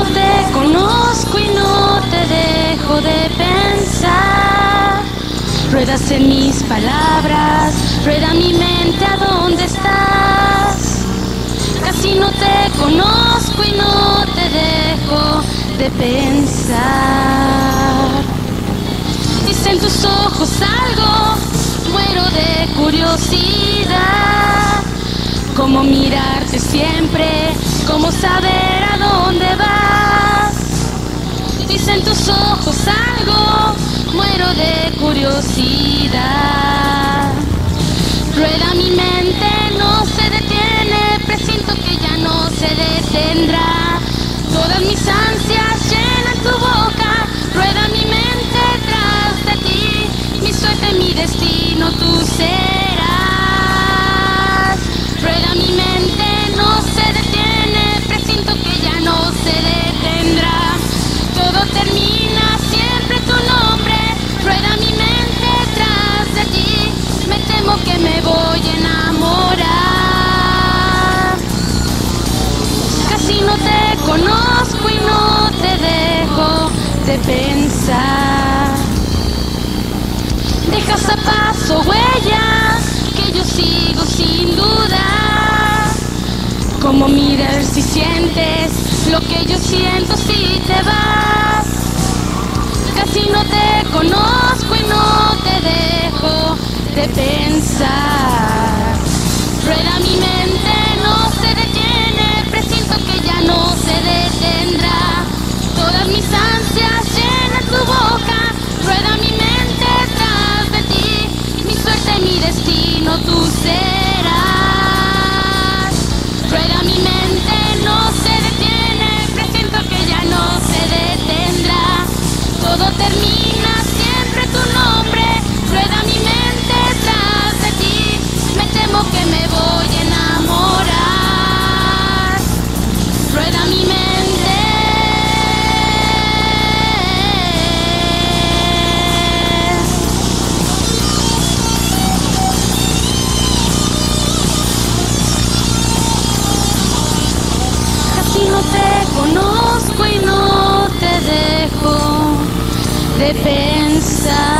no te conozco y no te dejo de pensar. Ruedas en mis palabras, rueda mi mente a dónde estás. Casi no te conozco y no te dejo de pensar. Dicen tus ojos algo, muero de curiosidad. Cómo mirarte siempre, cómo saber Dicen tus ojos algo, muero de curiosidad. Rueda mi mente, no se detiene, presinto que ya no se detendrá. Todas mis ansias llenan tu boca, rueda mi mente tras de ti. Mi suerte, mi destino, tú serás. Rueda mi mente, no se detiene, presinto que ya no se voy a enamorar. Casi no te conozco y no te dejo de pensar. Dejas a paso huellas que yo sigo sin duda. Como mirar si sientes lo que yo siento si te vas. Casi no te conozco y no de pensar. Rueda mi mente, no se conozco y